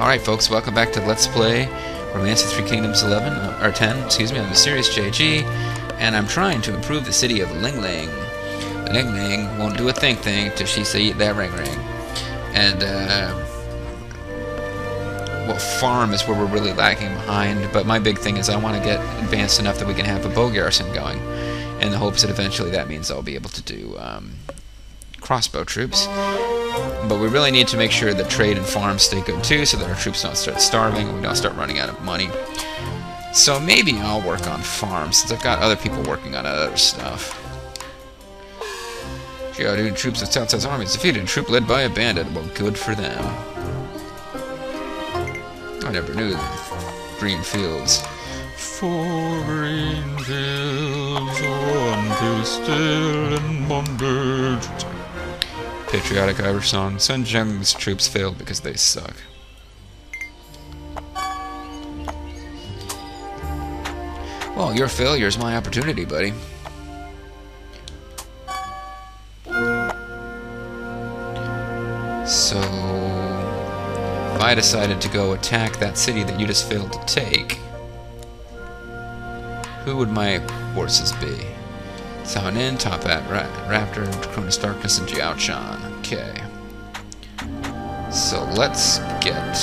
Alright folks, welcome back to Let's Play Romance of Three Kingdoms 11, uh, or 10, excuse me, I'm Mysterious JG, and I'm trying to improve the city of Ling Ling. Ling Ling won't do a thing thing till she say that ring ring. And, uh, well, farm is where we're really lagging behind, but my big thing is I want to get advanced enough that we can have a bow garrison going, in the hopes that eventually that means I'll be able to do, um, crossbow troops. But we really need to make sure that trade and farms stay good too, so that our troops don't start starving and we don't start running out of money. So maybe I'll work on farms, since I've got other people working on other stuff. Geodude troops of Cao army is defeated. Troop led by a bandit. Well, good for them. I never knew green fields. For green fields, until still and bondage. Patriotic Irish song. Sun Jung's troops failed because they suck. Well, your failure is my opportunity, buddy. So, if I decided to go attack that city that you just failed to take, who would my forces be? Nin, Top Hat, Ra Raptor, Draconis Darkness, and Diao Chan. Okay. So let's get...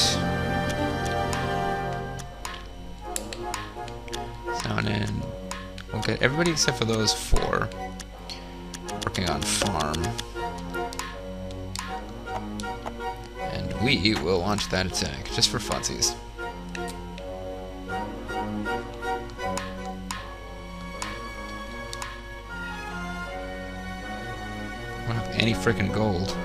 Nin. We'll get everybody except for those four working on farm. And we will launch that attack, just for funsies. Any freaking gold.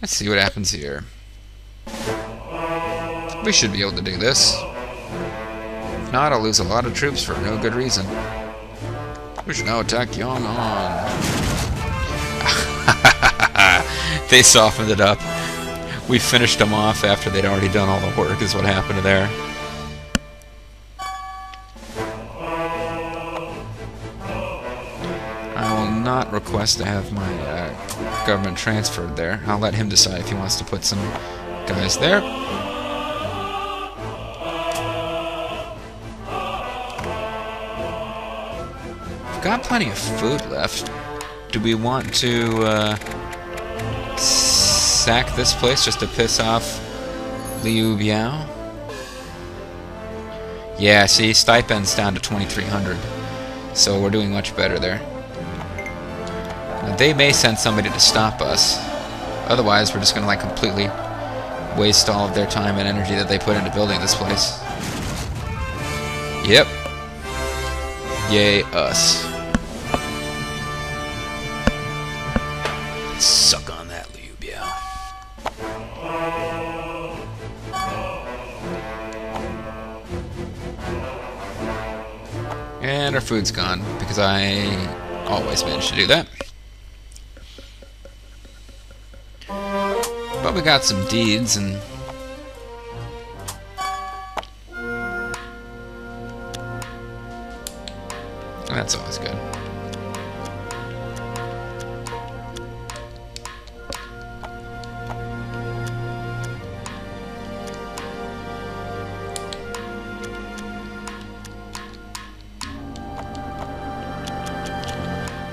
Let's see what happens here. We should be able to do this. If not, I'll lose a lot of troops for no good reason. We should now attack Yong'an. they softened it up. We finished them off after they'd already done all the work, is what happened there. Request to have my uh, government transferred there. I'll let him decide if he wants to put some guys there. We've got plenty of food left. Do we want to uh, sack this place just to piss off Liu Biao? Yeah, see, stipend's down to 2,300. So we're doing much better there. They may send somebody to stop us. Otherwise, we're just going to like completely waste all of their time and energy that they put into building this place. Yep. Yay, us. Suck on that, Liu Biao. And our food's gone, because I always manage to do that. We got some deeds and that's always good.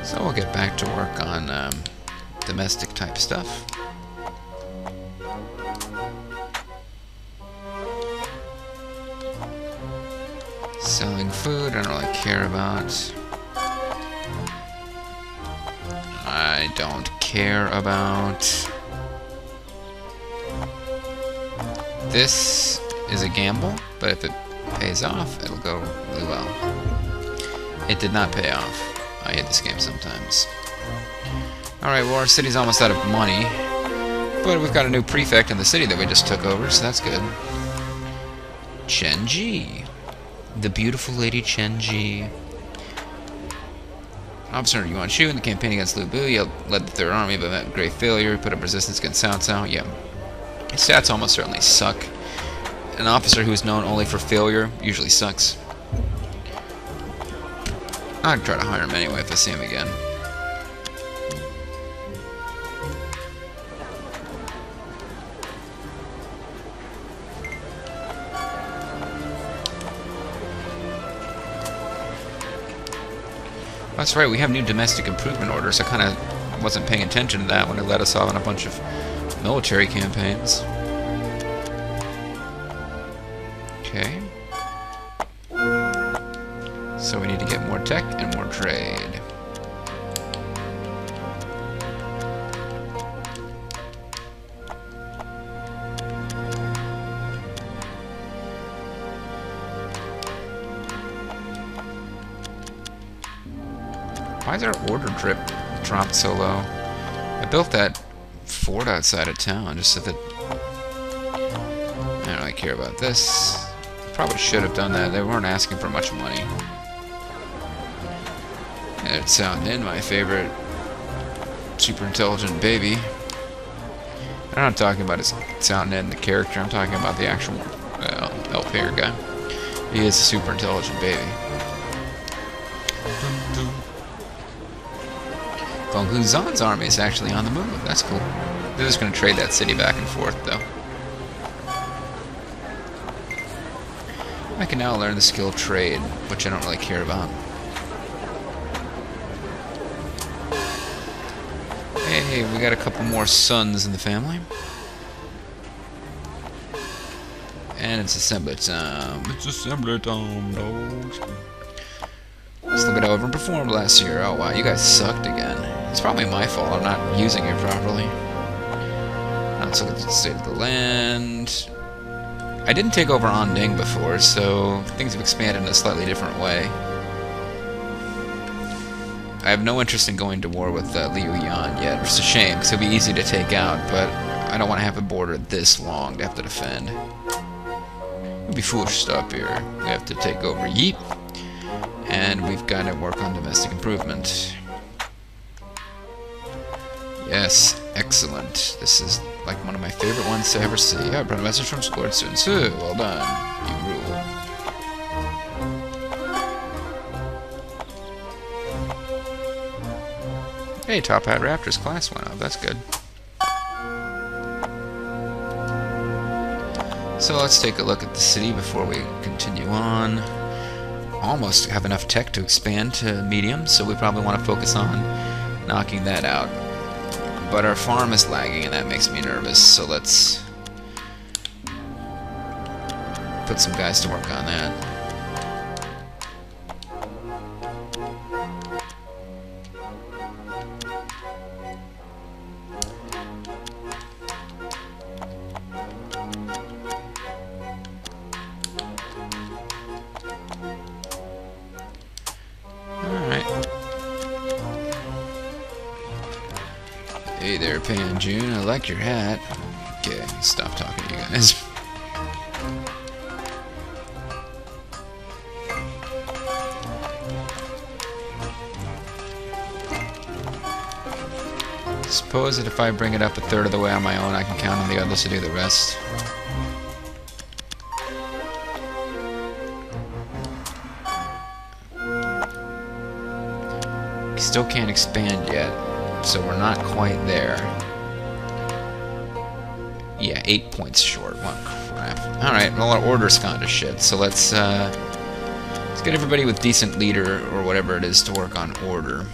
So we'll get back to work on um, domestic type stuff. Selling food, I don't really care about. I don't care about. This is a gamble, but if it pays off, it'll go really well. It did not pay off. I hate this game sometimes. Alright, well our city's almost out of money. But we've got a new prefect in the city that we just took over, so that's good. Chen Ji the beautiful Lady Chen Ji. Officer Yuan Shu in the campaign against Lu Bu, led the Third Army but met great failure, put up resistance against Cao Cao. Yeah, his stats almost certainly suck. An officer who is known only for failure usually sucks. I'd try to hire him anyway if I see him again. That's right, we have new domestic improvement orders. I kind of wasn't paying attention to that when it let us off on a bunch of military campaigns. Order drip dropped so low? I built that fort outside of town just so that I don't really care about this. Probably should have done that. They weren't asking for much money. It's Sound In, my favorite super intelligent baby. I'm not talking about his Sound In, the character. I'm talking about the actual uh, Elpair guy. He is a super intelligent baby. Gong Zan's army is actually on the move. That's cool. They're just going to trade that city back and forth, though. I can now learn the skill trade, which I don't really care about. Hey, we got a couple more sons in the family. And it's assembly time. It's assembly time, dogs. Let's look at how everyone performed last year. Oh wow, you guys sucked again. It's probably my fault. I'm not using it properly. Look at the state of the land. I didn't take over Onding before, so things have expanded in a slightly different way. I have no interest in going to war with uh, Liu Yan yet, is a shame, because it'll be easy to take out, but I don't want to have a border this long to have to defend. It would be foolish to stop here. We have to take over Yeet, and we've got to work on domestic improvement. Yes, excellent. This is like one of my favorite ones to ever see. Yeah, I brought a message from Lord Sun Tzu. Well done. You rule. Hey, Top Hat Raptors class went up. That's good. So let's take a look at the city before we continue on. Almost have enough tech to expand to medium, so we probably want to focus on knocking that out. But our farm is lagging and that makes me nervous, so let's put some guys to work on that. Pan Jun. I like your hat. Okay, stop talking to you guys. Suppose that if I bring it up a third of the way on my own, I can count on the others to do the rest. Still can't expand yet so we're not quite there. Yeah, eight points short. What crap. Alright, well our order's kinda shit, so let's uh let's get everybody with decent leader or whatever it is to work on order.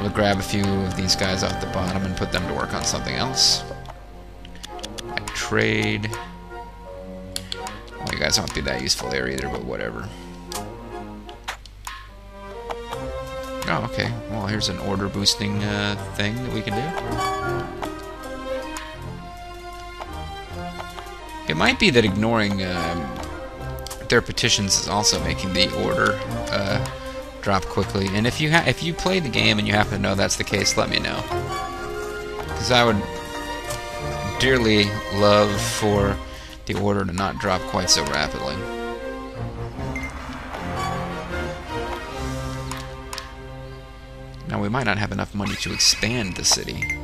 We'll grab a few of these guys off the bottom and put them to work on something else. trade. Well, you guys won't be that useful there either, but whatever. Oh, okay. Well, here's an order boosting uh, thing that we can do. It might be that ignoring um, their petitions is also making the order uh, drop quickly. And if you if you play the game and you happen to know that's the case, let me know. Because I would dearly love for the order to not drop quite so rapidly. Now we might not have enough money to expand the city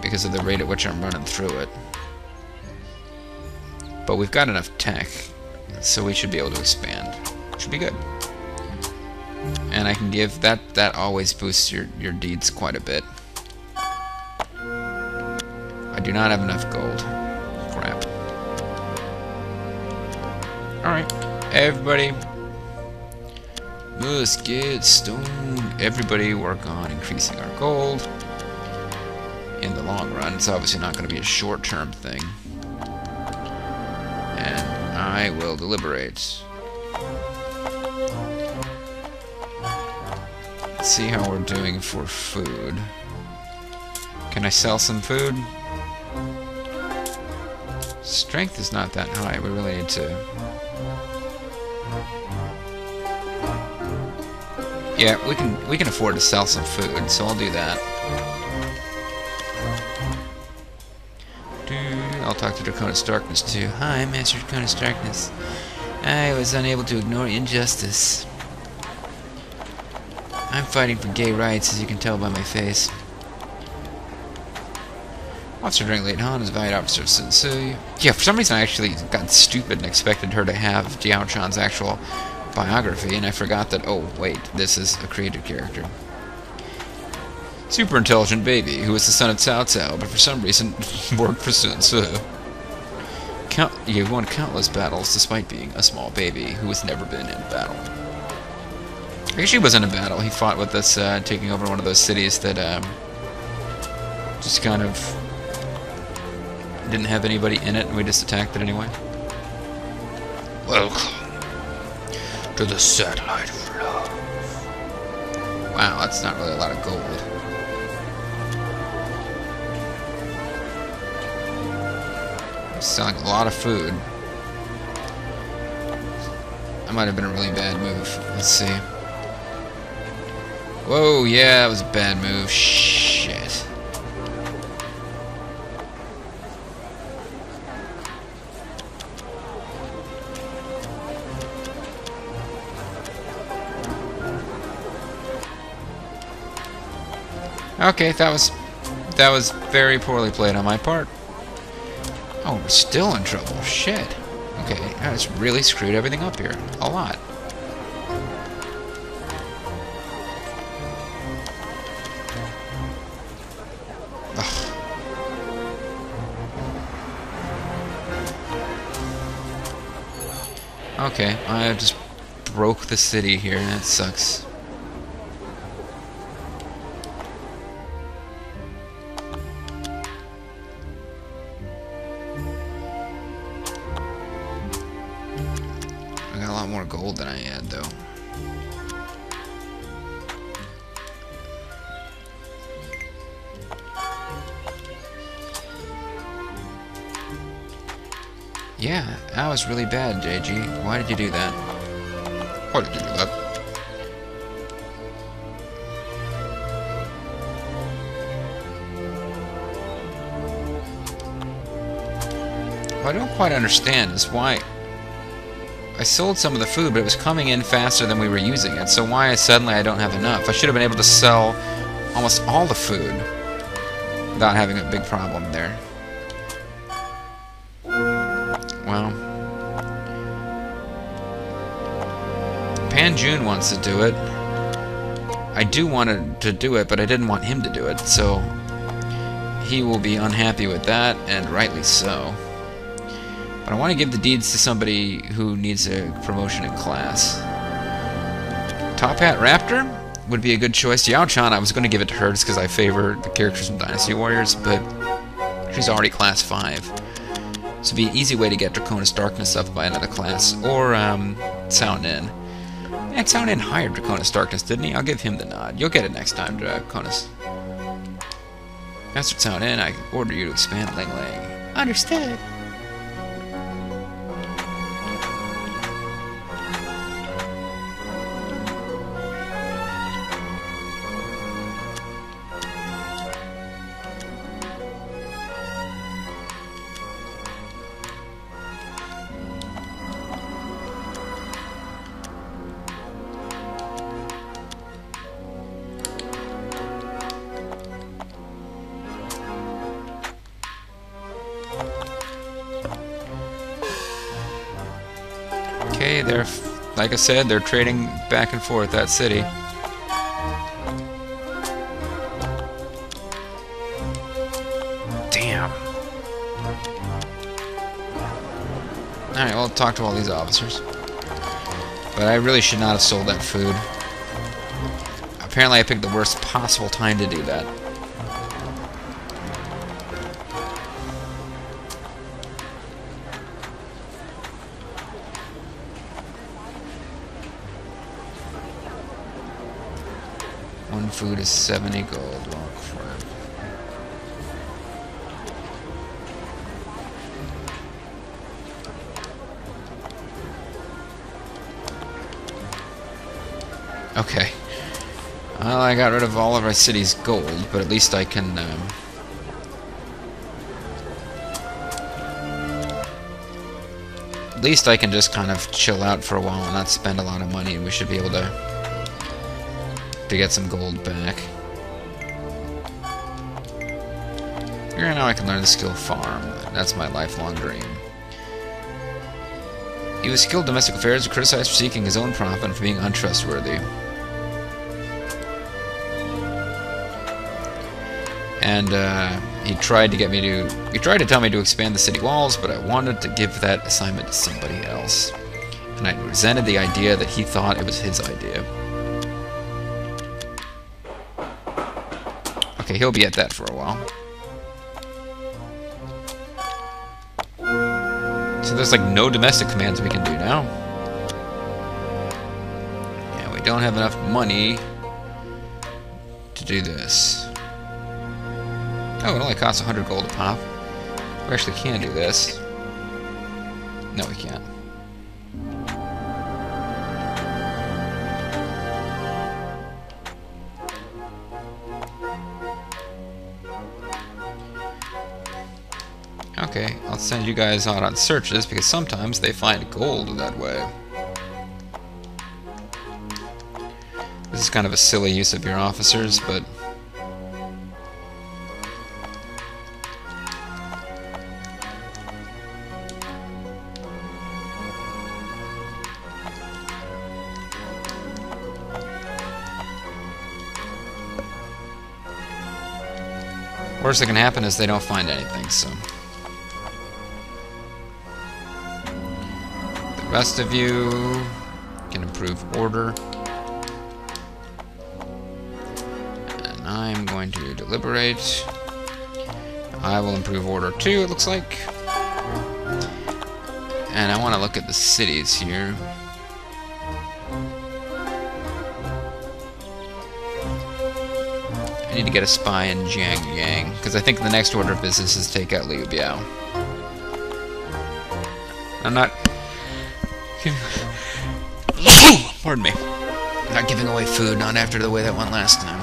because of the rate at which I'm running through it. But we've got enough tech, so we should be able to expand. Should be good. And I can give that that always boosts your your deeds quite a bit. I do not have enough gold. Crap. Alright. Everybody Must get stone. Everybody work on increasing our gold. In the long run, it's obviously not going to be a short-term thing. I will deliberate. Let's see how we're doing for food. Can I sell some food? Strength is not that high. We really need to... Yeah, we can we can afford to sell some food, so I'll do that. Talk to Draconis Darkness too. Hi, Master Draconis Darkness. I was unable to ignore injustice. I'm fighting for gay rights, as you can tell by my face. Officer during late Han is a valued officer of Sensui. Yeah, for some reason I actually got stupid and expected her to have Diao Chan's actual biography, and I forgot that, oh, wait, this is a created character. Super intelligent baby, who was the son of Cao Cao, but for some reason worked for Sun Tzu. Count you won countless battles despite being a small baby who has never been in battle. Actually, he was in a battle. He fought with us, uh, taking over one of those cities that um, just kind of didn't have anybody in it, and we just attacked it anyway. Welcome to the satellite of love. Wow, that's not really a lot of gold. Selling a lot of food. That might have been a really bad move. Let's see. Whoa, yeah, that was a bad move. Shit. Okay, that was that was very poorly played on my part. Oh, we're still in trouble. Shit. Okay, that's really screwed everything up here. A lot. Okay, I just broke the city here. That sucks. Yeah, that was really bad, JG. Why did you do that? Why did you do that? What I don't quite understand is why... I sold some of the food, but it was coming in faster than we were using it, so why suddenly I don't have enough? I should have been able to sell almost all the food without having a big problem there. Well. Pan Jun wants to do it. I do want to do it, but I didn't want him to do it, so he will be unhappy with that, and rightly so. But I want to give the deeds to somebody who needs a promotion in class. Top Hat Raptor would be a good choice. Diao Chan, I was going to give it to her just because I favor the characters from Dynasty Warriors, but she's already class 5. So it'd be an easy way to get Draconis Darkness up by another class. Or, um, Cao Nen. And Cao Nen hired Draconis Darkness, didn't he? I'll give him the nod. You'll get it next time, Draconis. Master Cao Nen, I order you to expand Ling Ling. Understood. Like I said, they're trading back and forth that city. Damn. Alright, well, talk to all these officers. But But I really should not have sold that food. Apparently I picked the worst possible time to do that. Food is 70 gold. Well, crap. Okay. Well, I got rid of all of our city's gold, but at least I can... Um, at least I can just kind of chill out for a while and not spend a lot of money, and we should be able to to get some gold back. Here now I can learn the skill farm. That's my lifelong dream. He was skilled domestic affairs, and criticized for seeking his own profit and for being untrustworthy. And uh, he tried to get me to he tried to tell me to expand the city walls, but I wanted to give that assignment to somebody else. And I resented the idea that he thought it was his idea. Okay, he'll be at that for a while. So there's like no domestic commands we can do now. Yeah, we don't have enough money to do this. Oh, it only costs 100 gold to pop. We actually can do this. No, we can't. Okay, I'll send you guys out on searches because sometimes they find gold that way. This is kind of a silly use of your officers, but... Worst that can happen is they don't find anything, so... rest of you can improve order. And I'm going to deliberate. I will improve order too, it looks like. And I want to look at the cities here. I need to get a spy in Jiangyang, because I think the next order of business is take out Liu Biao. I'm not... Pardon me. Not giving away food, not after the way that went last time.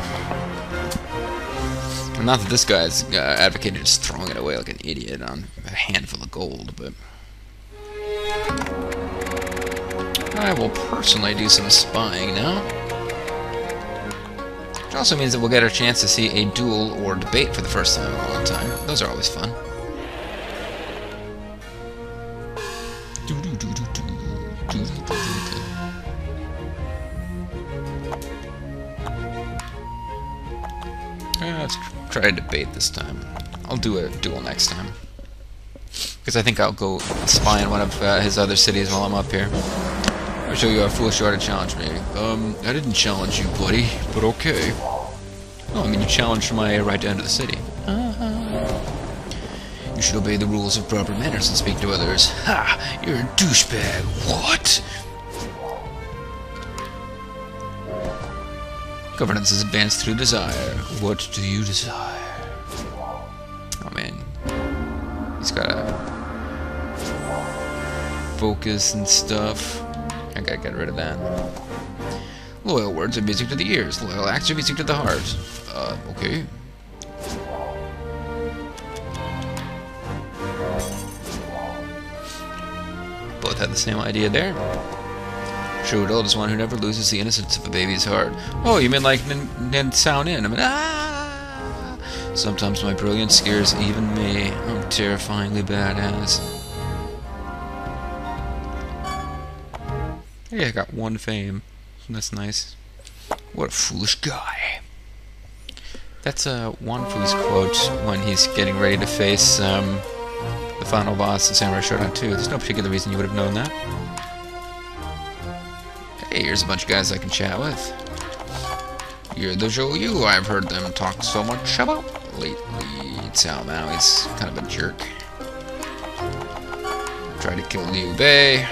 Not that this guy's uh, just throwing it away like an idiot on a handful of gold, but... I will personally do some spying now. Which also means that we'll get a chance to see a duel or debate for the first time in a long time. Those are always fun. Try a debate this time. I'll do a duel next time. Because I think I'll go spy in one of uh, his other cities while I'm up here. I'll show you how foolish you are to challenge me. Um, I didn't challenge you, buddy, but okay. Oh, I mean, you challenged my right to enter the city. Uh -huh. You should obey the rules of proper manners and speak to others. Ha! You're a douchebag. What? Governance is advanced through desire. What do you desire? Oh man. He's got a focus and stuff. I gotta get rid of that. Loyal words are music to the ears. Loyal acts are music to the heart. Uh, okay. Both had the same idea there. True adult is one who never loses the innocence of a baby's heart. Oh, you mean like Nin Sound In? I mean, ah! Sometimes my brilliance scares even me. I'm terrifyingly badass. Hey, I got one fame. That's nice. What a foolish guy. That's uh, Wanfu's quote when he's getting ready to face um, the final boss in Samurai Shodown 2. There's no particular reason you would have known that. Hey, here's a bunch of guys I can chat with. You're the Zhou Yu. I've heard them talk so much about lately. Cai Mao, he's kind of a jerk. Tried to kill Liu Bei,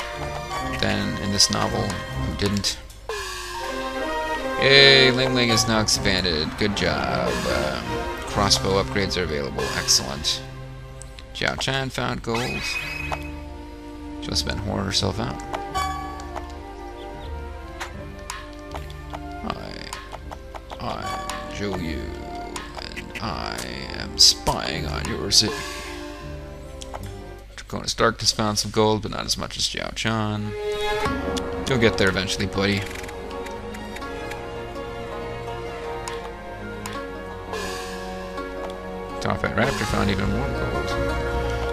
then in this novel, who didn't. Hey, Ling Ling is now expanded. Good job. Uh, crossbow upgrades are available. Excellent. Diao Chan found gold. Just been whoring herself out. I'm Zhou Yu, and I am spying on your city. Draconis Darkness found some gold, but not as much as Diao Chan. You'll get there eventually, buddy. Top Hat Raptor found even more gold.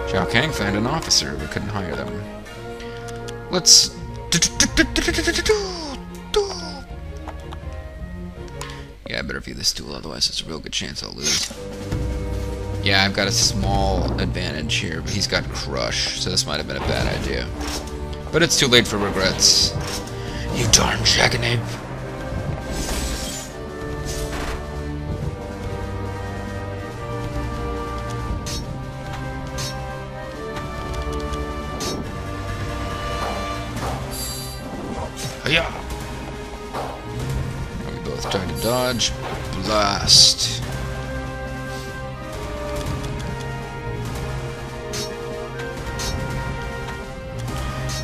Zhao Kang found an officer, but couldn't hire them. Let's... better view this duel, otherwise there's a real good chance I'll lose. Yeah, I've got a small advantage here, but he's got Crush, so this might have been a bad idea. But it's too late for regrets. You darn jackanapes.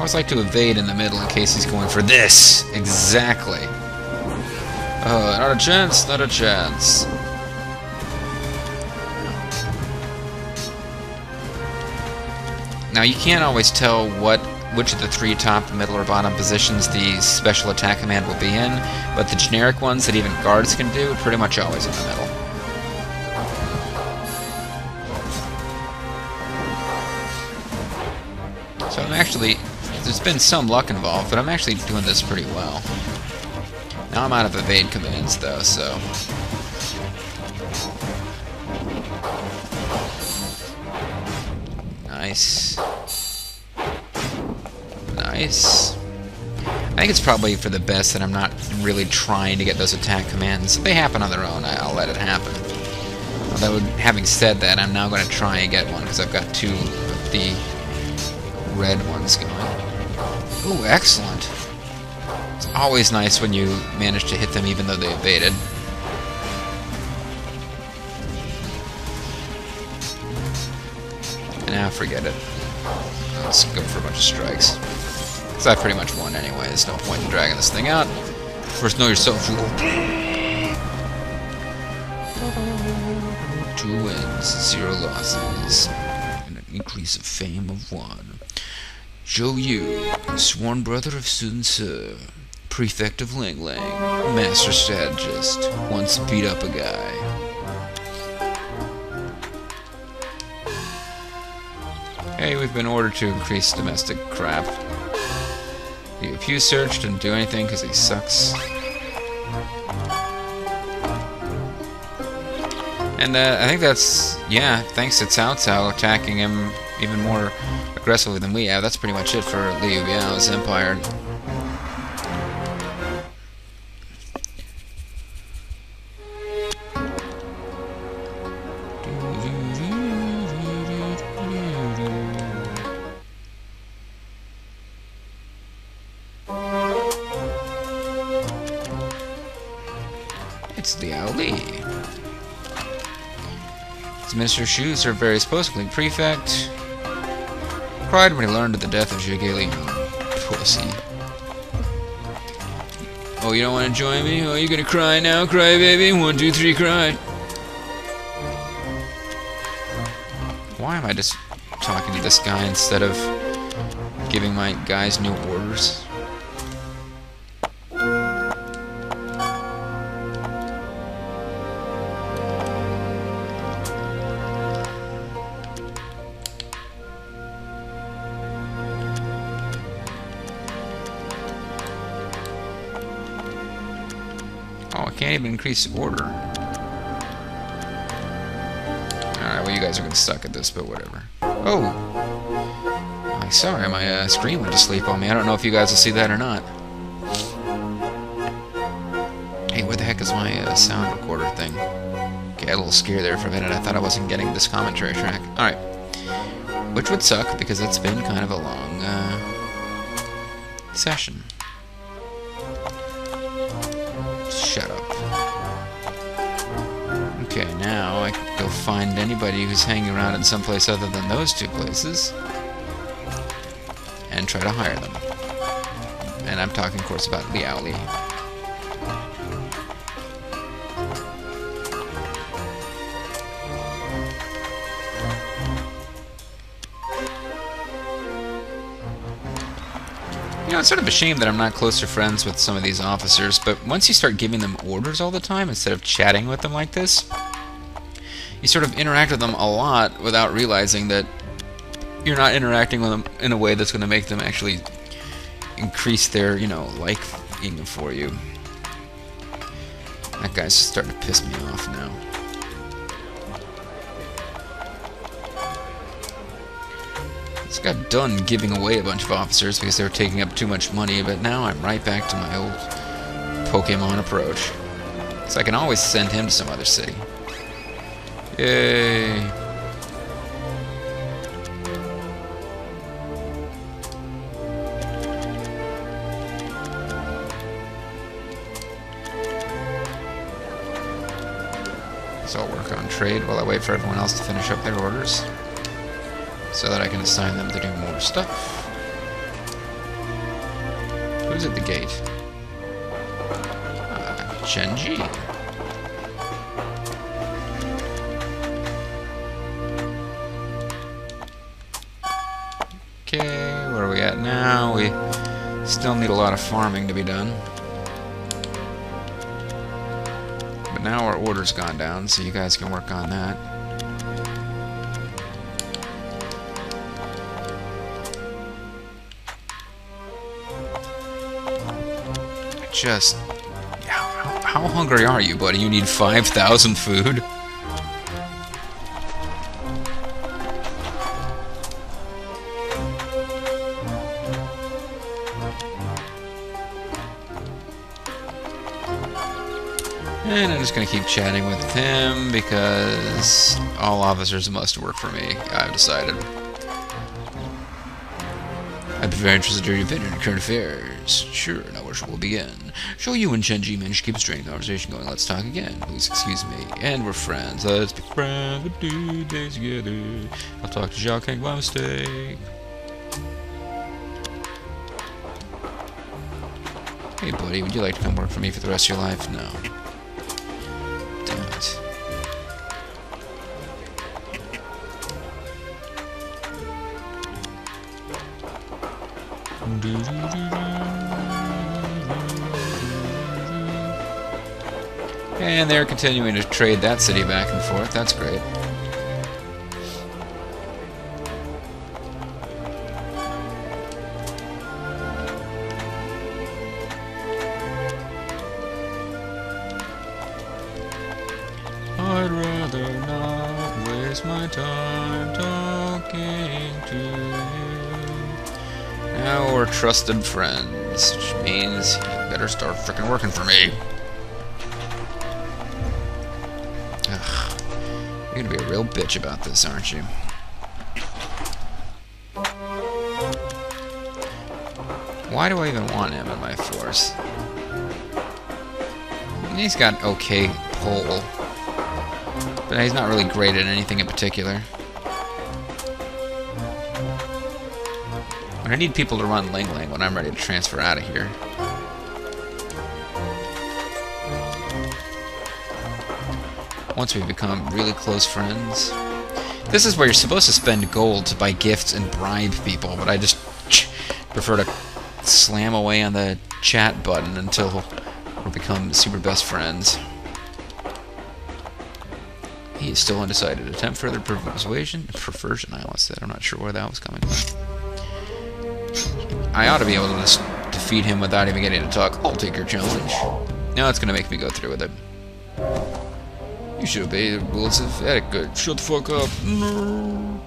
Always like to evade in the middle in case he's going for this. Exactly. Uh, not a chance, not a chance. Now you can't always tell what which of the three top, middle, or bottom positions the special attack command will be in, but the generic ones that even guards can do, pretty much always in the middle. There's been some luck involved, but I'm actually doing this pretty well. Now I'm out of evade commands though, so... Nice. Nice. I think it's probably for the best that I'm not really trying to get those attack commands. If they happen on their own, I'll let it happen. Although, having said that, I'm now going to try and get one, because I've got two of the red ones going. Ooh, excellent. It's always nice when you manage to hit them even though they evaded. Now forget it. Let's go for a bunch of strikes. Because I pretty much won anyway. There's no point in dragging this thing out. First, know yourself. Two wins, zero losses, and an increase of fame of one. Zhou Yu, sworn brother of Sun Ce, prefect of Ling Ling, master strategist, once beat up a guy. Hey, we've been ordered to increase domestic crap. The Pew search didn't do anything because he sucks. And uh, I think that's, yeah, thanks to Cao Cao attacking him even more aggressively than we have. That's pretty much it for Liu Biao's empire. It's Liao Li. His Minister Shu served various posts, including prefect. Cried when he learned of the death of Liang. Pussy. Oh, you don't want to join me? Oh, you gonna cry now? Cry, baby. One, two, three, cry. Why am I just talking to this guy instead of giving my guys new orders? Can't even increase order. Alright, well you guys are gonna suck at this, but whatever. Oh! I'm sorry, my uh, screen went to sleep on me. I don't know if you guys will see that or not. Hey, where the heck is my uh, sound recorder thing? Okay, a little scare there for a minute. I thought I wasn't getting this commentary track. Alright. Which would suck, because it's been kind of a long uh, session. Anybody who's hanging around in some place other than those two places and try to hire them. And I'm talking, of course, about Liaoli. You know, it's sort of a shame that I'm not closer friends with some of these officers, but once you start giving them orders all the time instead of chatting with them like this, you sort of interact with them a lot without realizing that you're not interacting with them in a way that's going to make them actually increase their, you know, liking for you. That guy's starting to piss me off now. Just got done giving away a bunch of officers because they were taking up too much money, but now I'm right back to my old Pokemon approach. So I can always send him to some other city. Yay! So I'll work on trade while I wait for everyone else to finish up their orders so that I can assign them to do more stuff. Who's at the gate? Uh, Chenji. Okay, where are we at now? We still need a lot of farming to be done. But now our order's gone down, so you guys can work on that. just... How, how hungry are you, buddy? You need 5,000 food? I'm just going to keep chatting with him because all officers must work for me, I've decided. I'd be very interested hear your opinion on current affairs. Sure, now shall we begin? Zhou Yu and Chenji managed to keep a strange conversation going. Let's talk again. Please excuse me. And we're friends. Let's be friends. We'll do days together. I'll talk to Zhao Kang by mistake. Hey, buddy, would you like to come work for me for the rest of your life? No. And they're continuing to trade that city back and forth. That's great. Now we're trusted friends, which means you better start frickin' working for me. Ugh. You're gonna be a real bitch about this, aren't you? Why do I even want him in my force? He's got okay pull. But he's not really great at anything in particular. I need people to run Ling Ling when I'm ready to transfer out of here. Once we become really close friends. This is where you're supposed to spend gold to buy gifts and bribe people, but I just prefer to slam away on the chat button until we become super best friends. He is still undecided. Attempt further persuasion? Perversion, I almost said. I'm not sure where that was coming from. I ought to be able to just defeat him without even getting to talk. I'll take your challenge. Now it's going to make me go through with it. You should obey the rules of etiquette. Shut the fuck up. No.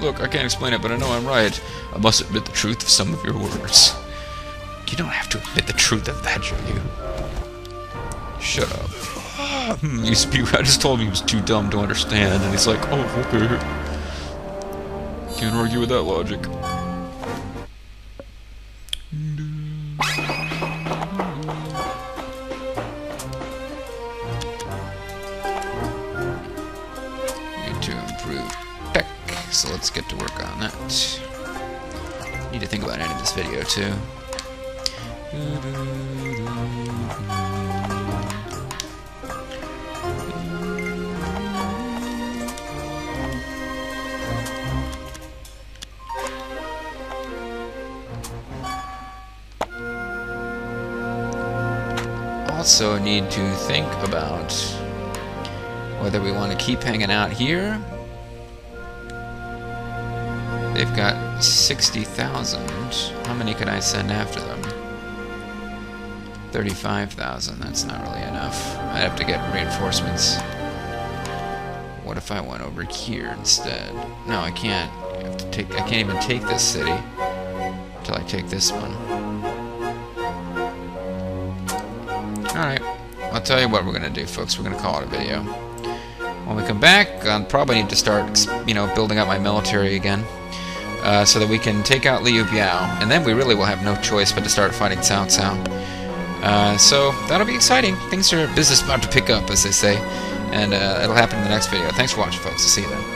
Look, I can't explain it, but I know I'm right. I must admit the truth of some of your words. You don't have to admit the truth of that, should you? Shut up. You speak. I just told him he was too dumb to understand, and he's like, oh, okay. Can't argue with that logic. Need to improve tech, so let's get to work on that. Need to think about ending this video too. Also need to think about whether we want to keep hanging out here. They've got 60,000. How many can I send after them? 35,000. That's not really enough. I'd have to get reinforcements. What if I went over here instead? No, I can't. I, take, I can't even take this city until I take this one. Tell you what we're going to do, folks. We're going to call it a video. When we come back, I'll probably need to start, you know, building up my military again. Uh, so that we can take out Liu Biao. And then we really will have no choice but to start fighting Cao Cao. Uh, so that'll be exciting. Things are business about to pick up, as they say. And uh, it'll happen in the next video. Thanks for watching, folks. See you then.